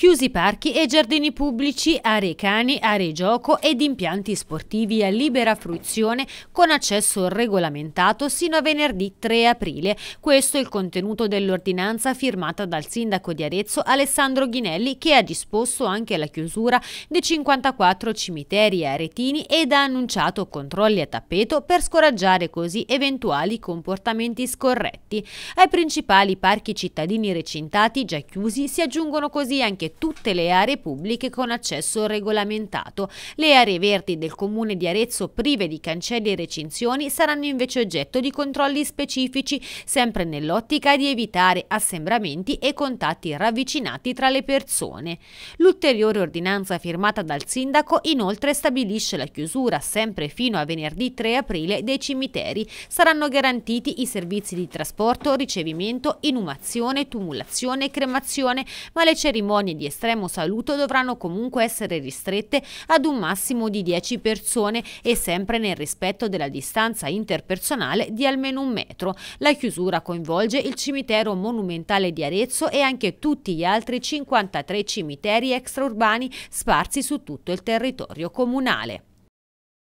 Chiusi parchi e giardini pubblici, aree cani, aree gioco ed impianti sportivi a libera fruizione con accesso regolamentato sino a venerdì 3 aprile. Questo è il contenuto dell'ordinanza firmata dal sindaco di Arezzo Alessandro Ghinelli che ha disposto anche la chiusura dei 54 cimiteri aretini ed ha annunciato controlli a tappeto per scoraggiare così eventuali comportamenti scorretti. Ai principali parchi cittadini recintati già chiusi si aggiungono così anche tutte le aree pubbliche con accesso regolamentato. Le aree verdi del comune di Arezzo prive di cancelli e recinzioni saranno invece oggetto di controlli specifici, sempre nell'ottica di evitare assembramenti e contatti ravvicinati tra le persone. L'ulteriore ordinanza firmata dal sindaco inoltre stabilisce la chiusura sempre fino a venerdì 3 aprile dei cimiteri. Saranno garantiti i servizi di trasporto, ricevimento, inumazione, tumulazione e cremazione, ma le cerimonie di estremo saluto dovranno comunque essere ristrette ad un massimo di 10 persone e sempre nel rispetto della distanza interpersonale di almeno un metro. La chiusura coinvolge il cimitero monumentale di Arezzo e anche tutti gli altri 53 cimiteri extraurbani sparsi su tutto il territorio comunale.